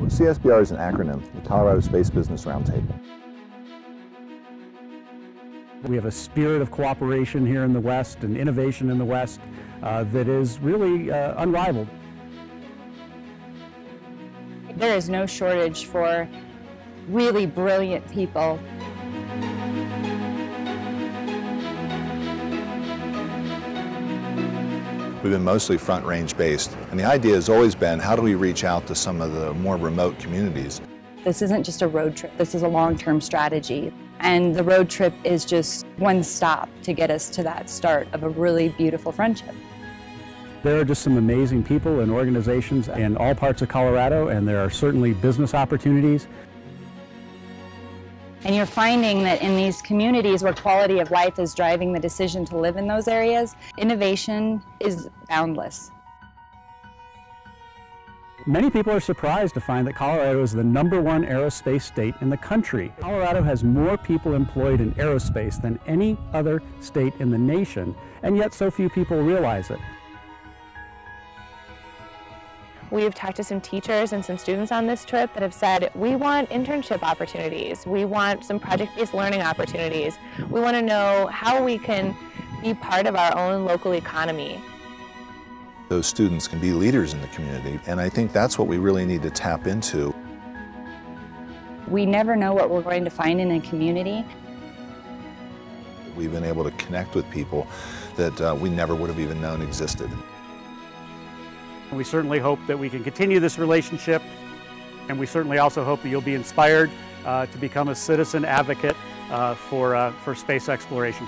CSBR is an acronym, the Colorado Space Business Roundtable. We have a spirit of cooperation here in the West and innovation in the West uh, that is really uh, unrivaled. There is no shortage for really brilliant people. We've been mostly front range based, and the idea has always been how do we reach out to some of the more remote communities? This isn't just a road trip, this is a long-term strategy. And the road trip is just one stop to get us to that start of a really beautiful friendship. There are just some amazing people and organizations in all parts of Colorado, and there are certainly business opportunities. And you're finding that in these communities where quality of life is driving the decision to live in those areas, innovation is boundless. Many people are surprised to find that Colorado is the number one aerospace state in the country. Colorado has more people employed in aerospace than any other state in the nation, and yet so few people realize it. We've talked to some teachers and some students on this trip that have said, we want internship opportunities, we want some project-based learning opportunities, we want to know how we can be part of our own local economy. Those students can be leaders in the community, and I think that's what we really need to tap into. We never know what we're going to find in a community. We've been able to connect with people that uh, we never would have even known existed. We certainly hope that we can continue this relationship, and we certainly also hope that you'll be inspired uh, to become a citizen advocate uh, for, uh, for space exploration.